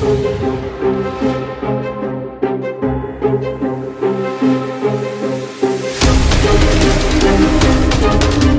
Thank you.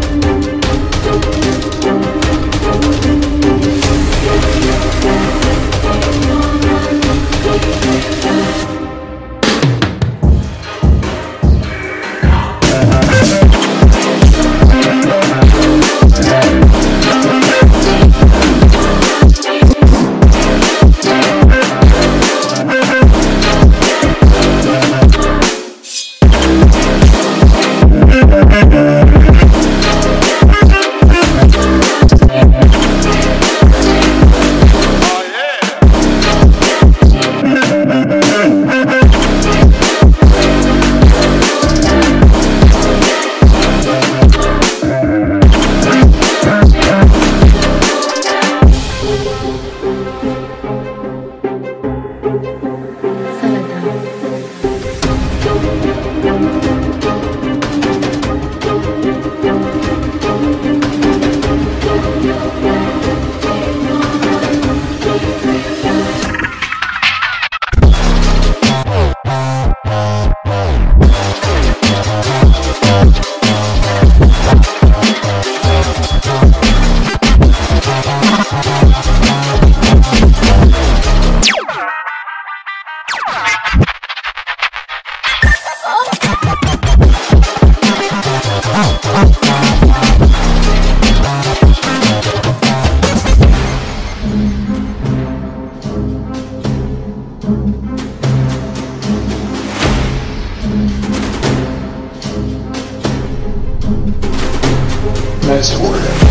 Historia.